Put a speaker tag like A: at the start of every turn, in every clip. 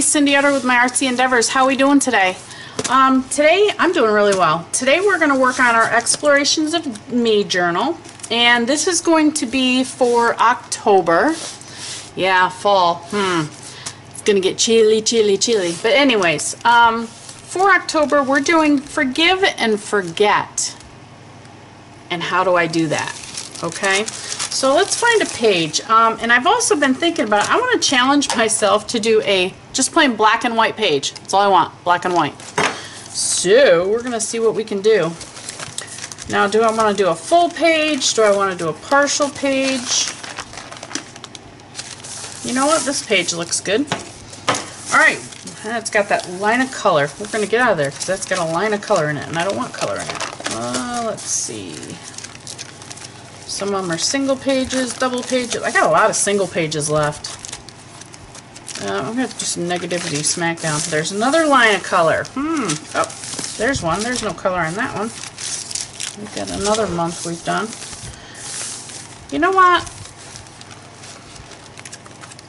A: Cindy Utter with my Artsy Endeavors. How are we doing today? Um, today, I'm doing really well. Today we're going to work on our Explorations of Me journal. And this is going to be for October. Yeah, fall. Hmm. It's going to get chilly, chilly, chilly. But anyways, um, for October, we're doing Forgive and Forget. And how do I do that? Okay? So let's find a page. Um, and I've also been thinking about, I want to challenge myself to do a just plain black and white page. That's all I want, black and white. So we're going to see what we can do. Now, do I want to do a full page? Do I want to do a partial page? You know what? This page looks good. All right. It's got that line of color. We're going to get out of there because that's got a line of color in it, and I don't want color in it. Uh, let's see. Some of them are single pages, double pages. I got a lot of single pages left. Uh, I'm going to do some negativity smackdown. There's another line of color. Hmm. Oh, there's one. There's no color on that one. We've got another month we've done. You know what?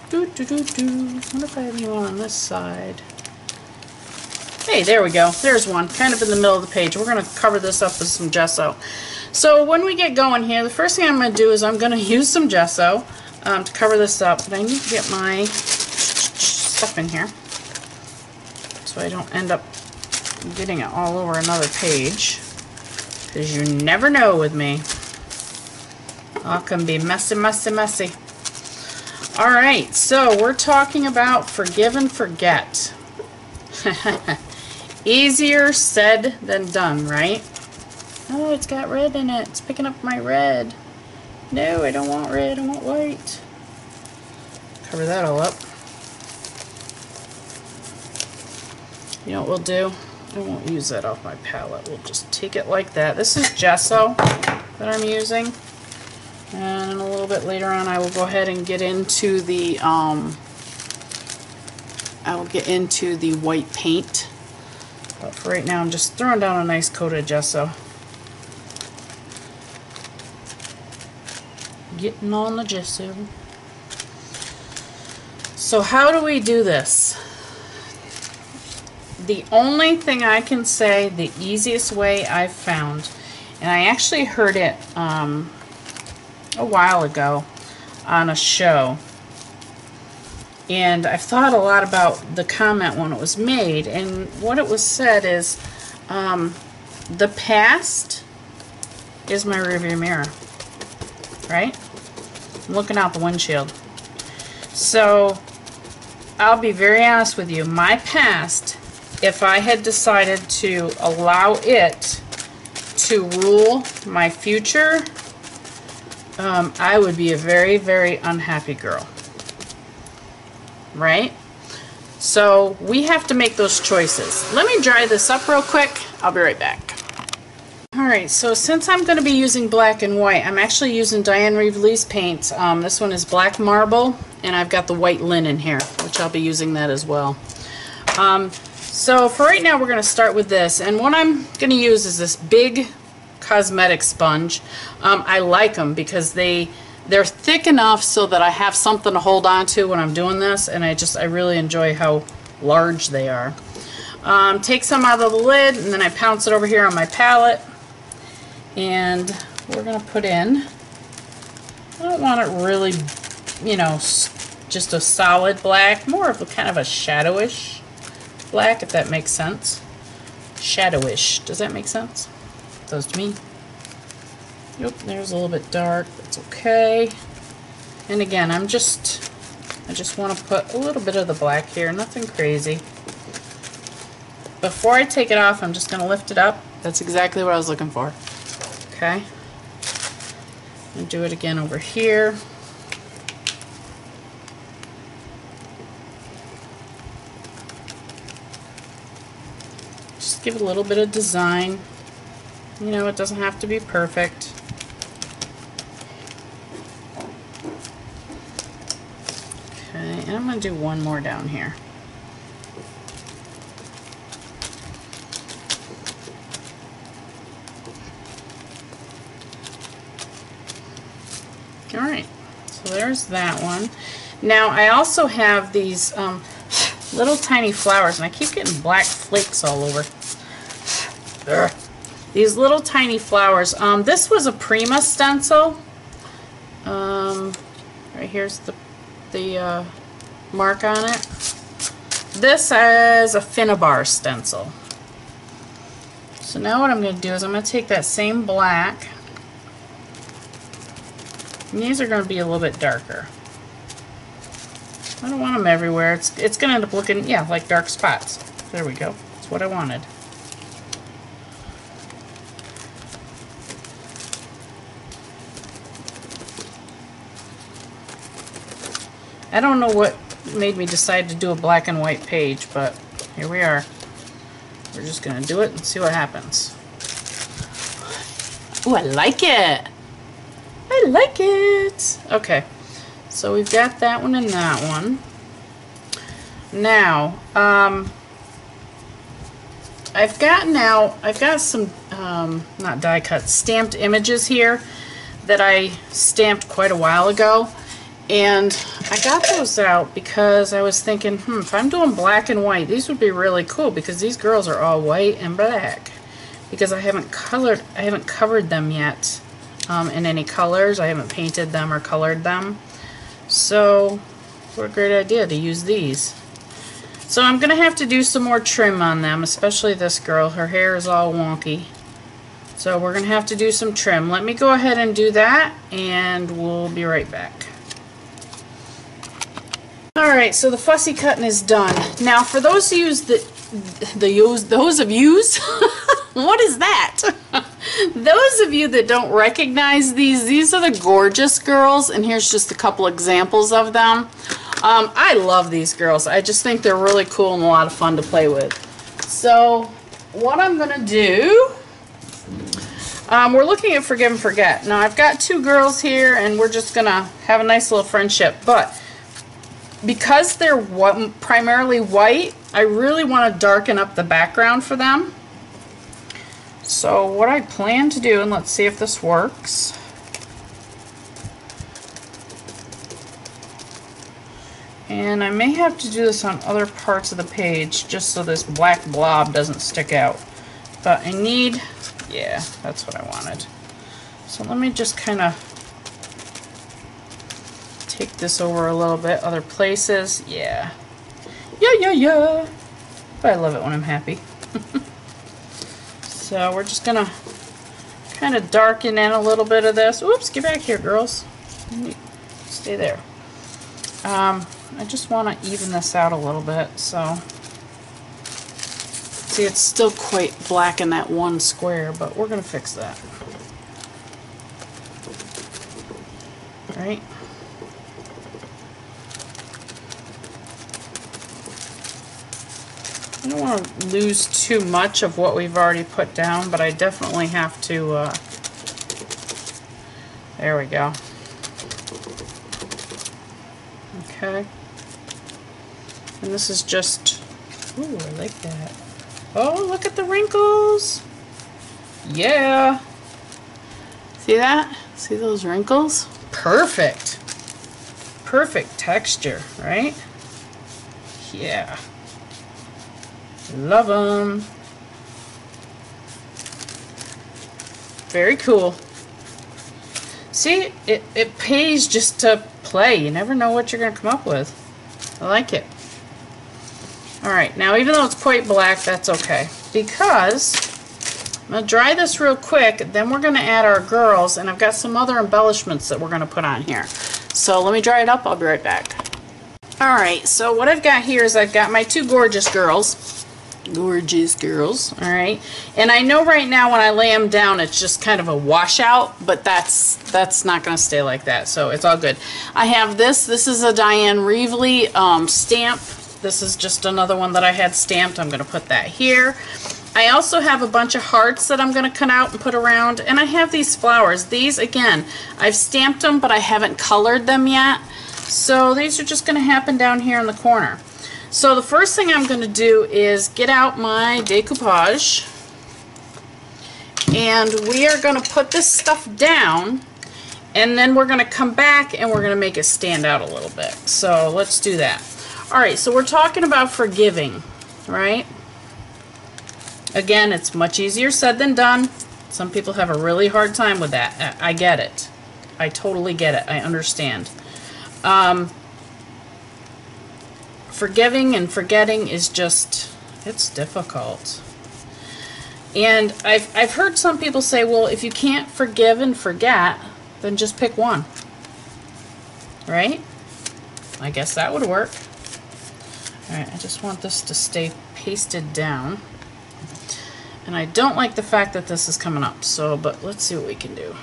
A: Do, do, do, do. What if I have anyone on this side? Hey, there we go. There's one, kind of in the middle of the page. We're going to cover this up with some gesso. So when we get going here, the first thing I'm going to do is I'm going to use some gesso um, to cover this up. But I need to get my stuff in here so I don't end up getting it all over another page. Because you never know with me. I can be messy, messy, messy. Alright, so we're talking about forgive and forget. Easier said than done, right? Oh, it's got red in it. It's picking up my red. No, I don't want red. I want white. Cover that all up. You know what we'll do? I won't use that off my palette. We'll just take it like that. This is gesso that I'm using. And a little bit later on I will go ahead and get into the um, I will get into the white paint. But for right now I'm just throwing down a nice coat of gesso. Getting on the gesso. So how do we do this? The only thing I can say, the easiest way I've found, and I actually heard it um, a while ago on a show, and I've thought a lot about the comment when it was made, and what it was said is, um, the past is my rearview mirror, right? Looking out the windshield. So, I'll be very honest with you, my past if I had decided to allow it to rule my future, um, I would be a very, very unhappy girl. Right? So we have to make those choices. Let me dry this up real quick. I'll be right back. Alright, so since I'm going to be using black and white, I'm actually using Dyan Reaveley paints. Um, this one is black marble, and I've got the white linen here, which I'll be using that as well. Um, so for right now, we're going to start with this. And what I'm going to use is this big cosmetic sponge. Um, I like them because they, they're thick enough so that I have something to hold on to when I'm doing this. And I just, I really enjoy how large they are. Um, take some out of the lid and then I pounce it over here on my palette. And we're going to put in, I don't want it really, you know, just a solid black, more of a kind of a shadowish black, if that makes sense. Shadowish. Does that make sense? It does to me. Yep, there's a little bit dark. That's okay. And again, I'm just, I just want to put a little bit of the black here. Nothing crazy. Before I take it off, I'm just going to lift it up. That's exactly what I was looking for. Okay. And do it again over here. Just give it a little bit of design. You know, it doesn't have to be perfect. Okay, and I'm going to do one more down here. Alright, so there's that one. Now I also have these um, little tiny flowers, and I keep getting black flakes all over. Ugh. These little tiny flowers. Um, this was a Prima stencil. Um, right here's the the uh, mark on it. This is a Finnabair stencil. So now what I'm going to do is I'm going to take that same black, and these are going to be a little bit darker. I don't want them everywhere. It's, it's going to end up looking, yeah, like dark spots. There we go. That's what I wanted. I don't know what made me decide to do a black and white page, but here we are. We're just going to do it and see what happens. Oh, I like it. I like it. Okay, so we've got that one and that one. Now, um, I've got now, I've got some, um, not die cut, stamped images here that I stamped quite a while ago. And I got those out because I was thinking, hmm, if I'm doing black and white, these would be really cool because these girls are all white and black. Because I haven't colored, I haven't covered them yet um, in any colors. I haven't painted them or colored them. So, what a great idea to use these. So I'm going to have to do some more trim on them, especially this girl. Her hair is all wonky. So we're going to have to do some trim. Let me go ahead and do that, and we'll be right back. Alright, so the fussy cutting is done. Now, for those of you that, the use, those of yous, what is that? those of you that don't recognize these, these are the gorgeous girls, and here's just a couple examples of them. Um, I love these girls. I just think they're really cool and a lot of fun to play with. So, what I'm going to do, um, we're looking at Forgive and Forget. Now, I've got two girls here, and we're just going to have a nice little friendship, but because they're primarily white, I really want to darken up the background for them. So what I plan to do, and let's see if this works. And I may have to do this on other parts of the page just so this black blob doesn't stick out. But I need, yeah, that's what I wanted. So let me just kind of take this over a little bit. Other places, yeah. Yeah, yeah, yeah. But I love it when I'm happy. so we're just going to kind of darken in a little bit of this. Oops, get back here, girls. Stay there. Um, I just want to even this out a little bit, so... See, it's still quite black in that one square, but we're going to fix that. All right. I don't want to lose too much of what we've already put down, but I definitely have to, uh, there we go. Okay. And this is just, ooh, I like that. Oh, look at the wrinkles. Yeah. See that? See those wrinkles? Perfect. Perfect texture, right? Yeah. Love them. Very cool. See, it, it pays just to play. You never know what you're going to come up with. I like it. Alright, now even though it's quite black, that's okay. Because I'm going to dry this real quick, then we're going to add our girls, and I've got some other embellishments that we're going to put on here. So let me dry it up, I'll be right back. Alright, so what I've got here is I've got my two gorgeous girls gorgeous girls all right and I know right now when I lay them down it's just kind of a washout but that's that's not gonna stay like that so it's all good I have this this is a Dyan Reaveley um, stamp this is just another one that I had stamped I'm gonna put that here I also have a bunch of hearts that I'm going to cut out and put around. And I have these flowers. These, again, I've stamped them, but I haven't colored them yet. So these are just going to happen down here in the corner. So the first thing I'm going to do is get out my decoupage and we are going to put this stuff down and then we're going to come back and we're going to make it stand out a little bit. So let's do that. All right, so we're talking about forgiving, right? Again, it's much easier said than done. Some people have a really hard time with that. I get it. I totally get it. I understand. Um, forgiving and forgetting is just, it's difficult. And I've, I've heard some people say, well, if you can't forgive and forget, then just pick one. Right? I guess that would work. Alright, I just want this to stay pasted down. And I don't like the fact that this is coming up, so, but let's see what we can do.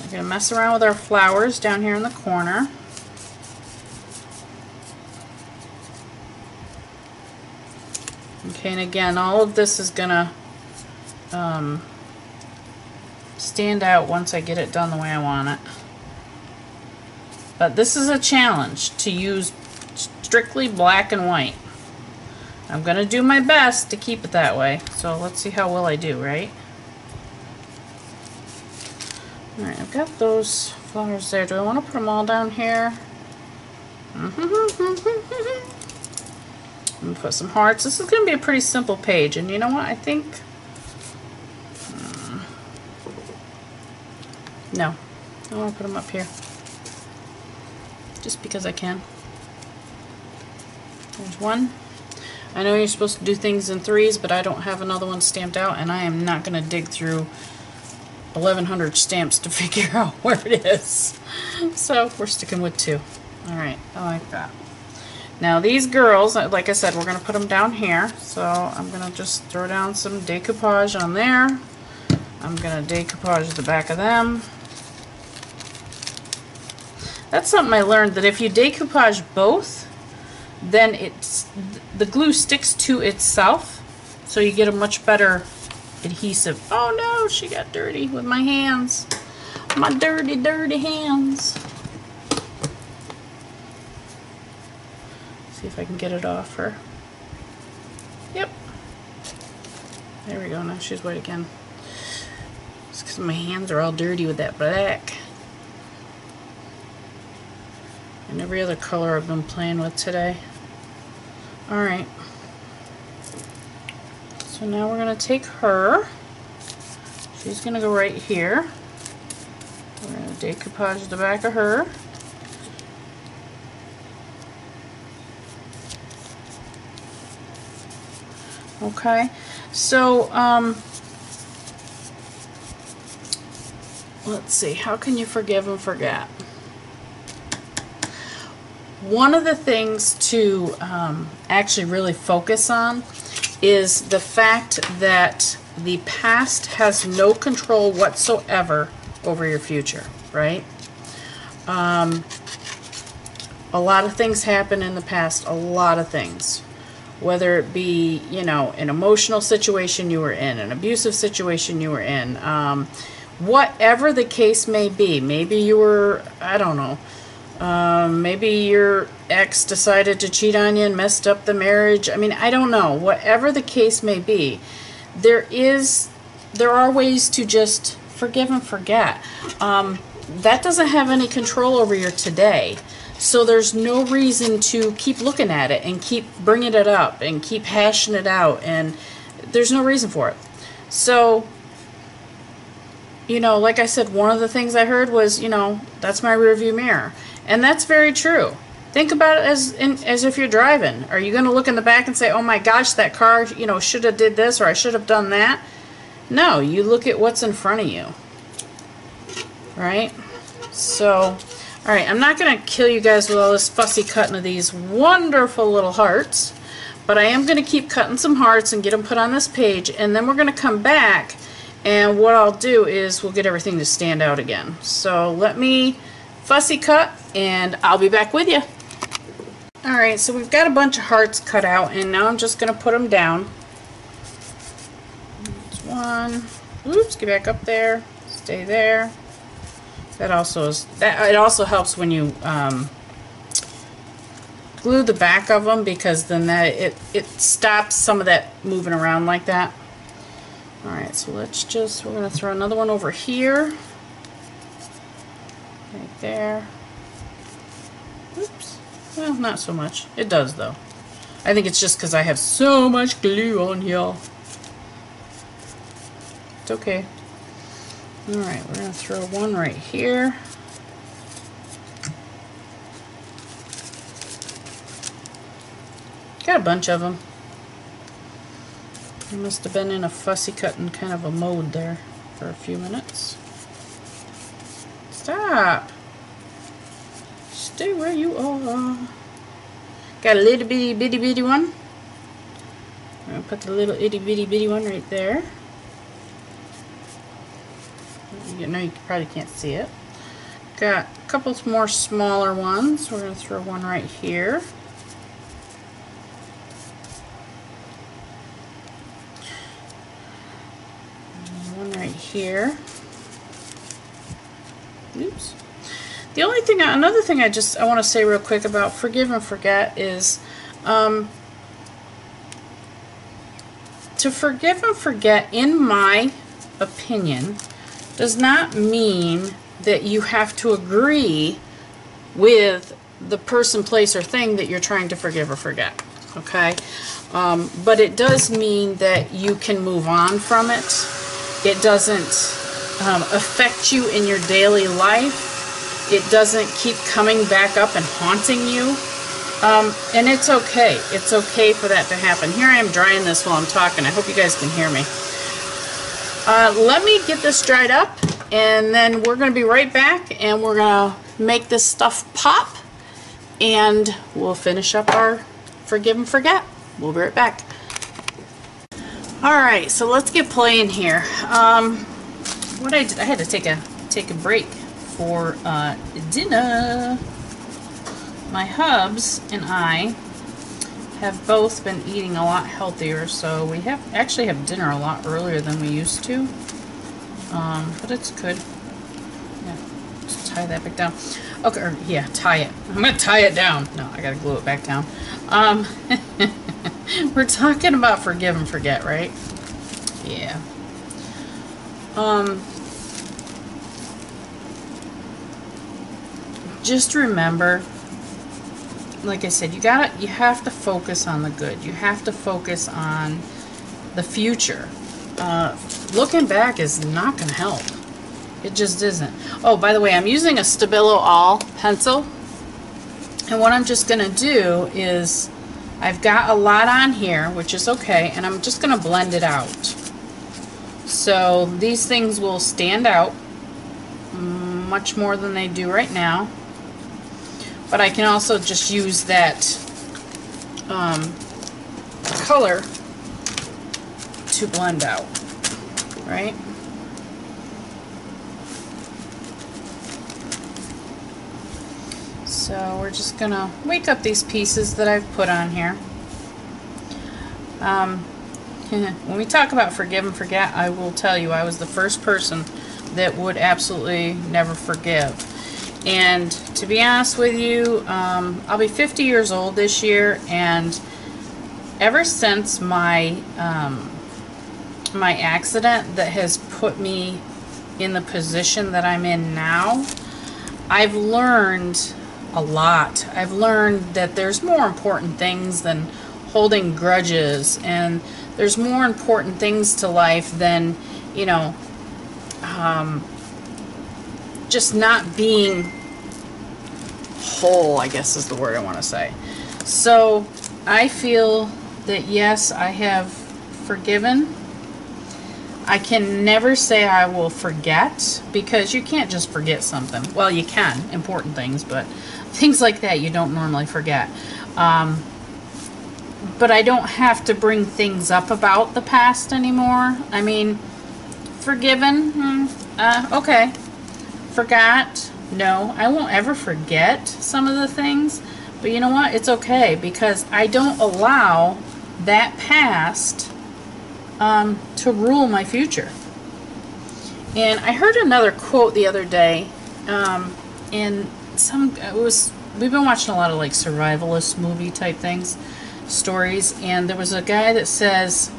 A: We're going to mess around with our flowers down here in the corner. Okay, and again, all of this is going to um, stand out once I get it done the way I want it. But this is a challenge to use strictly black and white. I'm going to do my best to keep it that way. So let's see how well I do, right? Alright, I've got those flowers there. Do I want to put them all down here? I'm put some hearts. This is going to be a pretty simple page. And you know what? I think... Hmm, no. I want to put them up here. Just because I can. There's one. I know you're supposed to do things in threes, but I don't have another one stamped out, and I am not going to dig through 1,100 stamps to figure out where it is. So we're sticking with two. Alright, I like that. Now these girls, uh, like I said, we're going to put them down here. So I'm going to just throw down some decoupage on there. I'm going to decoupage the back of them. That's something I learned, that if you decoupage both, then it's the glue sticks to itself so you get a much better adhesive. Oh no, she got dirty with my hands. My dirty, dirty hands. See if I can get it off her. Yep. There we go, now she's white again. It's because my hands are all dirty with that black. And every other color I've been playing with today. Alright. So now we're going to take her. She's going to go right here. We're going to decoupage the back of her. Okay, so um, let's see, how can you forgive and forget? One of the things to um, actually really focus on is the fact that the past has no control whatsoever over your future, right? Um, a lot of things happen in the past, a lot of things. Whether it be, you know, an emotional situation you were in, an abusive situation you were in, um, whatever the case may be. Maybe you were, I don't know, um, maybe your ex decided to cheat on you and messed up the marriage. I mean, I don't know. Whatever the case may be, there is, there are ways to just forgive and forget. Um, that doesn't have any control over your today. So there's no reason to keep looking at it and keep bringing it up and keep hashing it out. And there's no reason for it. So you know, like I said, one of the things I heard was, you know, that's my rearview mirror. And that's very true. Think about it as in, as if you're driving. Are you going to look in the back and say, "Oh my gosh, that car, you know, should have did this or I should have done that"? No, you look at what's in front of you. Right? So, all right, I'm not going to kill you guys with all this fussy cutting of these wonderful little hearts, but I am going to keep cutting some hearts and get them put on this page, and then we're going to come back, and what I'll do is we'll get everything to stand out again. So let me fussy cut and I'll be back with you. Alright, so we've got a bunch of hearts cut out and now I'm just going to put them down. There's one. Oops, get back up there. Stay there. That also is, that it also helps when you um, glue the back of them because then that it, it stops some of that moving around like that. Alright, so let's just, we're to throw another one over here right there. Oops. Well, not so much. It does, though. I think it's just because I have so much glue on here. It's okay. Alright, we're going to throw one right here. Got a bunch of them. I must have been in a fussy cutting kind of a mode there for a few minutes. Stop! Stay where you are. Got a little bitty bitty bitty one. I'm to put the little itty bitty bitty one right there. You know you probably can't see it. Got a couple more smaller ones. We're going to throw one right here. One right here. Oops. The only thing, another thing I just, I want to say real quick about forgive and forget is, um, to forgive and forget, in my opinion, does not mean that you have to agree with the person, place, or thing that you're trying to forgive or forget. Okay? Um, but it does mean that you can move on from it. It doesn't um, affect you in your daily life. It doesn't keep coming back up and haunting you. Um, and it's okay. It's okay for that to happen. Here I am drying this while I'm talking. I hope you guys can hear me. Uh, let me get this dried up and then we're going to be right back and we're going to make this stuff pop and we'll finish up our forgive and forget. We'll be right back. Alright, so let's get playing here. Um, what I did, I had to take a take a break for uh, dinner. My hubs and I have both been eating a lot healthier, so we have actually have dinner a lot earlier than we used to. Um, but it's good. Yeah, just tie that back down. Okay, or, yeah, tie it. I'm gonna tie it down. No, I gotta glue it back down. Um, we're talking about forgive and forget, right? Yeah. Um, just remember like I said, you gotta, you have to focus on the good. You have to focus on the future. Uh, looking back is not gonna help. It just isn't. Oh, by the way, I'm using a Stabilo All pencil. And what I'm just gonna do is, I've got a lot on here, which is okay, and I'm just gonna blend it out. So these things will stand out much more than they do right now. But I can also just use that um, color to blend out, right? So we're just going to wake up these pieces that I've put on here. Um, when we talk about forgive and forget, I will tell you I was the first person that would absolutely never forgive. And to be honest with you, um, I'll be 50 years old this year, and ever since my um, my accident that has put me in the position that I'm in now, I've learned a lot. I've learned that there's more important things than holding grudges, and there's more important things to life than, you know, um, just not being whole, I guess is the word I want to say. So I feel that yes, I have forgiven. I can never say I will forget because you can't just forget something. Well, you can, important things, but things like that you don't normally forget. Um, but I don't have to bring things up about the past anymore. I mean, forgiven, hmm, uh, okay. Forgot, no, I won't ever forget some of the things, but you know what? It's okay because I don't allow that past um, to rule my future. And I heard another quote the other day, um, and some it was we've been watching a lot of like survivalist movie type things, stories, and there was a guy that says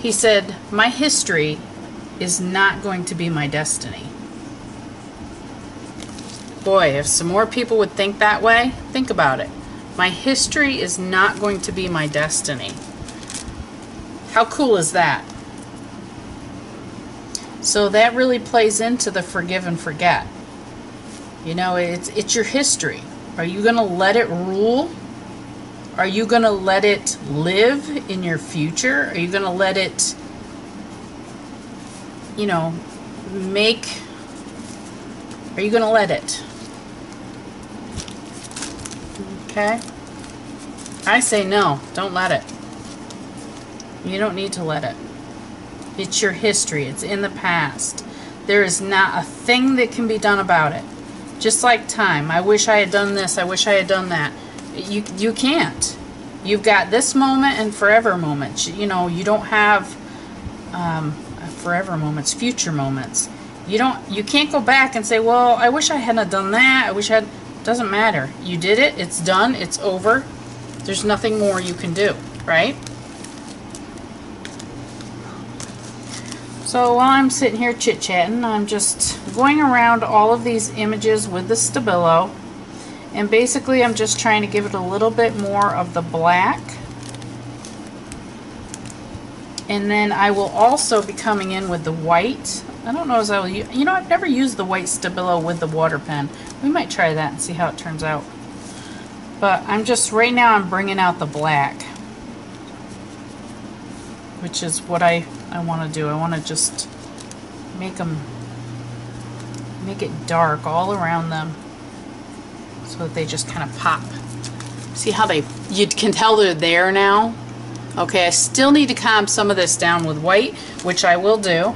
A: he said, "My history is not going to be my destiny." Boy, if some more people would think that way, think about it. My history is not going to be my destiny. How cool is that? So that really plays into the forgive and forget. You know, it's it's your history. Are you going to let it rule? Are you going to let it live in your future? Are you going to let it you know, make are you going to let it? Okay? I say no. Don't let it. You don't need to let it. It's your history. It's in the past. There is not a thing that can be done about it. Just like time. I wish I had done this. I wish I had done that. You, you can't. You've got this moment and forever moments. You know, you don't have um, forever moments, future moments. You don't you can't go back and say, "Well, I wish I hadn't done that. I wish I had doesn't matter. You did it. It's done. It's over. There's nothing more you can do, right? So while I'm sitting here chit-chatting, I'm just going around all of these images with the Stabilo. And basically I'm just trying to give it a little bit more of the black. And then I will also be coming in with the white. I don't know as I will, use, you know, I've never used the white Stabilo with the water pen. We might try that and see how it turns out. But I'm just, right now I'm bringing out the black. Which is what I, I want to do. I want to just make them, make it dark all around them. So that they just kind of pop. See how they, you can tell they're there now? Okay, I still need to calm some of this down with white, which I will do.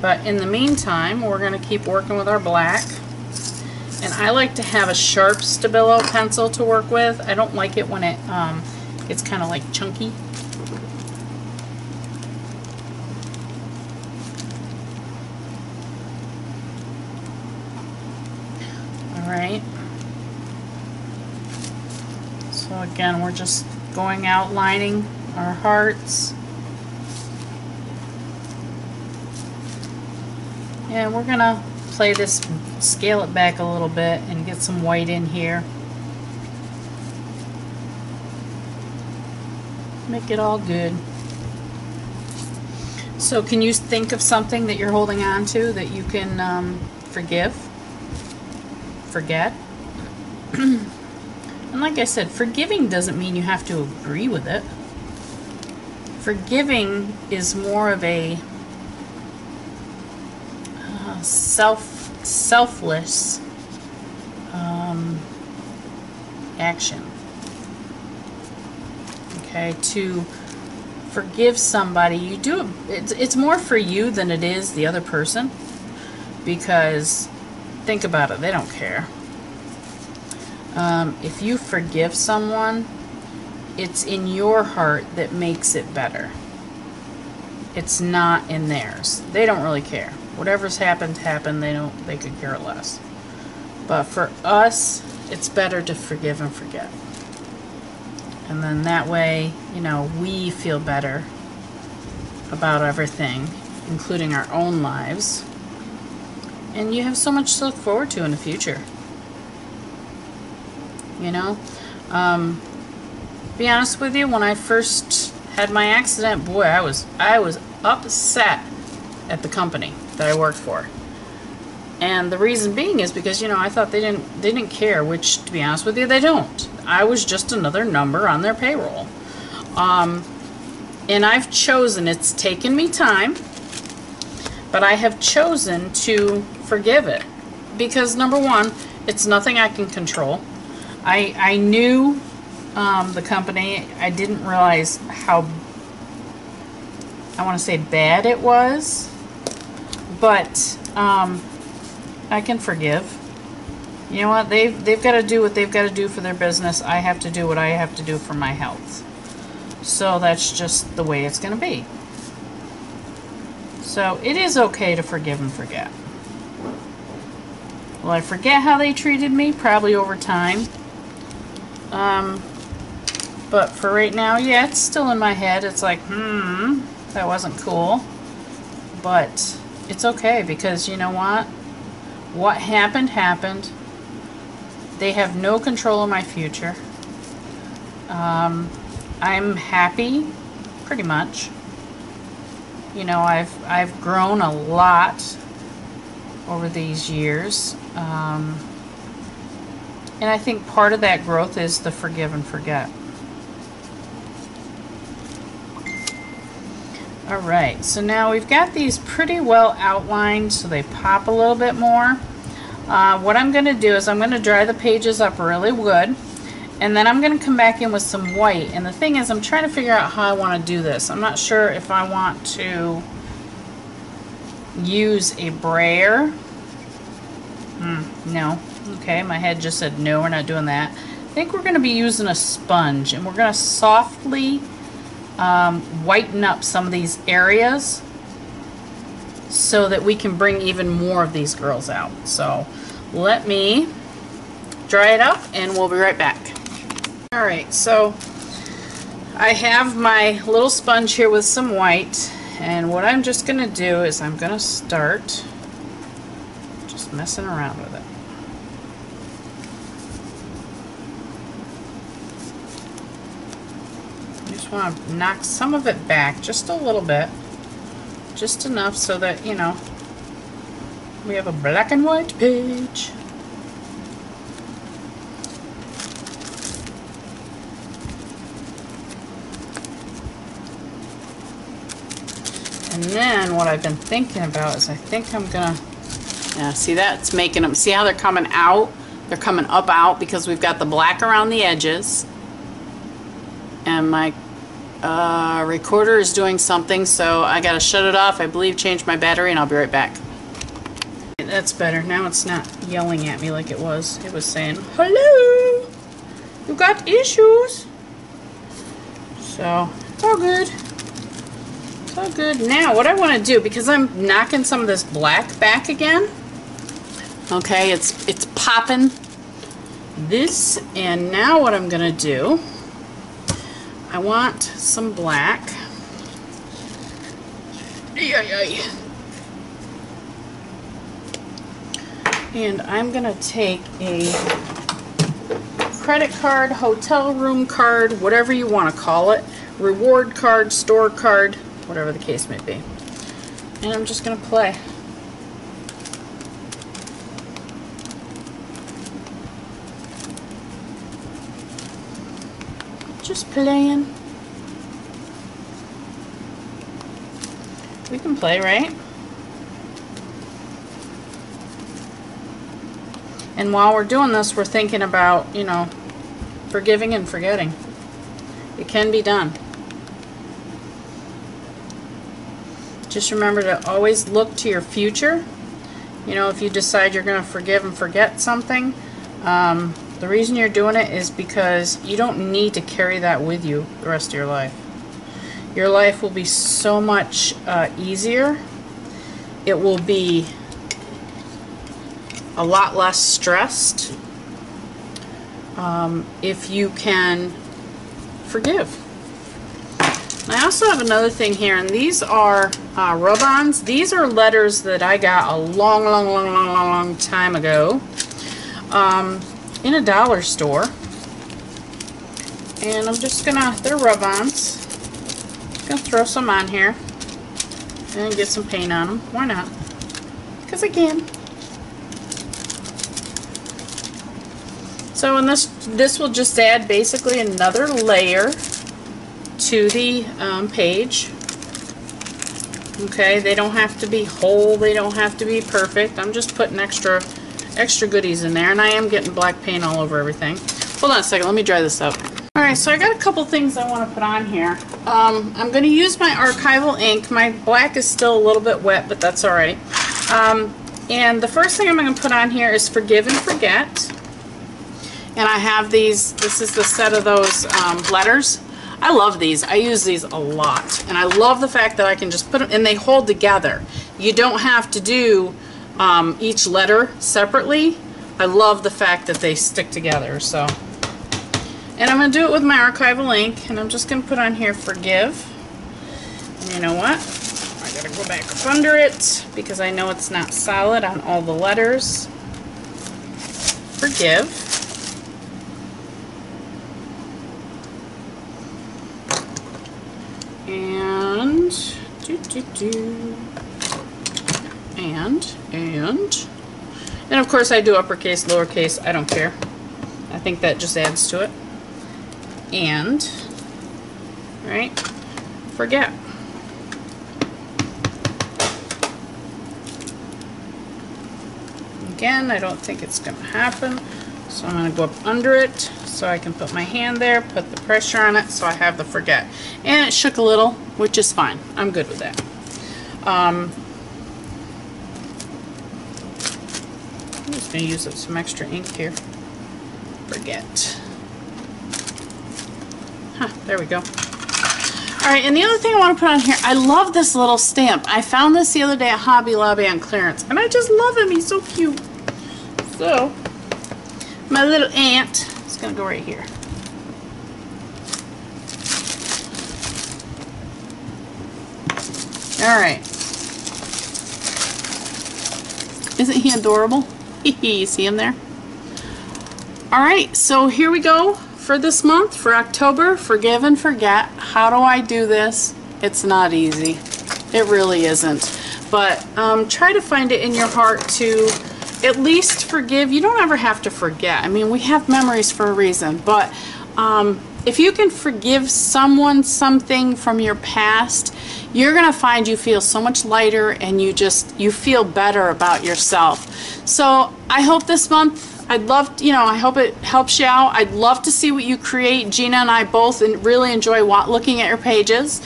A: But in the meantime, we're going to keep working with our black. And I like to have a sharp Stabilo pencil to work with. I don't like it when it um, gets kind of like chunky. Alright. So again, we're just going outlining our hearts. And we're going to play this, scale it back a little bit and get some white in here. Make it all good. So can you think of something that you're holding on to that you can um, forgive? Forget? and like I said, forgiving doesn't mean you have to agree with it. Forgiving is more of a self selfless um, action. Okay, to forgive somebody, you do it. It's, more for you than it is the other person, because think about it, they don't care. Um, if you forgive someone, it's in your heart that makes it better. It's not in theirs. They don't really care whatever's happened happened. They don't they could care less. But for us it's better to forgive and forget. And then that way you know we feel better about everything including our own lives. And you have so much to look forward to in the future. You know? Um, be honest with you when I first had my accident boy I was I was upset at the company that I worked for. And the reason being is because, you know, I thought they didn't they didn't care, which to be honest with you, they don't. I was just another number on their payroll. Um, and I've chosen, it's taken me time, but I have chosen to forgive it. Because number one, it's nothing I can control. I, I knew um, the company, I didn't realize how, I want to say bad it was but um, I can forgive. You know what? They've they've got to do what they've got to do for their business. I have to do what I have to do for my health. So that's just the way it's going to be. So it is okay to forgive and forget. Will I forget how they treated me? Probably over time. Um, but for right now, yeah, it's still in my head. It's like, hmm, that wasn't cool. But it's okay because you know what? What happened, happened. They have no control of my future. Um, I'm happy, pretty much. You know, I've I've grown a lot over these years. Um, and I think part of that growth is the forgive and forget. Alright, so now we've got these pretty well outlined so they pop a little bit more. Uh, what I'm going to do is I'm going to dry the pages up really good and then I'm going to come back in with some white and the thing is I'm trying to figure out how I want to do this. I'm not sure if I want to use a brayer. Hmm, no. Okay, my head just said no, we're not doing that. I think we're going to be using a sponge and we're going to softly um, whiten up some of these areas so that we can bring even more of these girls out. So let me dry it up and we'll be right back. Alright, so I have my little sponge here with some white and what I'm just going to do is I'm going to start just messing around with it. Want to knock some of it back just a little bit. Just enough so that, you know, we have a black and white page. And then what I've been thinking about is I think I'm gonna, yeah, see that's making them, see how they're coming out? They're coming up out because we've got the black around the edges. And my uh, recorder is doing something, so I gotta shut it off. I believe change my battery and I'll be right back. That's better. Now it's not yelling at me like it was. It was saying, hello, you got issues. So, it's all good. It's all good. Now, what I want to do, because I'm knocking some of this black back again, okay, it's, it's popping this, and now what I'm going to do I want some black. And I'm going to take a credit card, hotel room card, whatever you want to call it, reward card, store card, whatever the case may be. And I'm just going to play. Just playing. We can play, right? And while we're doing this, we're thinking about, you know, forgiving and forgetting. It can be done. Just remember to always look to your future. You know, if you decide you're going to forgive and forget something, um, the reason you're doing it is because you don't need to carry that with you the rest of your life. Your life will be so much uh, easier. It will be a lot less stressed um, if you can forgive. I also have another thing here, and these are uh, rub-ons. These are letters that I got a long, long, long, long, long, long time ago. Um, in a dollar store. And I'm just gonna, they're rub-ons. Gonna throw some on here and get some paint on them. Why not? Because I can. So in this, this will just add basically another layer to the um, page. Okay, they don't have to be whole, they don't have to be perfect. I'm just putting extra extra goodies in there, and I am getting black paint all over everything. Hold on a second, let me dry this up. Alright, so I got a couple things I want to put on here. Um, I'm going to use my archival ink. My black is still a little bit wet, but that's alright. Um, and the first thing I'm going to put on here is Forgive and Forget. And I have these, this is the set of those um, letters. I love these. I use these a lot. And I love the fact that I can just put them, and they hold together. You don't have to do um, each letter separately. I love the fact that they stick together. So, And I'm going to do it with my archival ink. And I'm just going to put on here forgive. And you know what? I gotta go back up under it because I know it's not solid on all the letters. Forgive. And do do do. And and and of course I do uppercase, lowercase, I don't care. I think that just adds to it. And right? Forget. Again, I don't think it's going to happen. So I'm going to go up under it so I can put my hand there, put the pressure on it so I have the forget. And it shook a little, which is fine. I'm good with that. Um, going to use up some extra ink here. Forget. Huh, there we go. Alright, and the other thing I want to put on here, I love this little stamp. I found this the other day at Hobby Lobby on clearance, and I just love him. He's so cute. So, my little ant is going to go right here. Alright. Isn't he adorable? you see him there? Alright, so here we go for this month, for October. Forgive and forget. How do I do this? It's not easy. It really isn't. But um, try to find it in your heart to at least forgive. You don't ever have to forget. I mean, we have memories for a reason, but um, if you can forgive someone something from your past, you're going to find you feel so much lighter and you just, you feel better about yourself. So I hope this month, I'd love, you know, I hope it helps you out. I'd love to see what you create. Gina and I both really enjoy looking at your pages.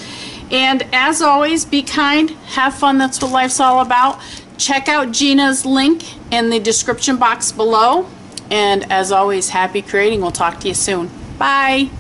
A: And as always, be kind, have fun. That's what life's all about. Check out Gina's link in the description box below. And as always, happy creating. We'll talk to you soon. Bye.